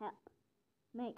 Help me.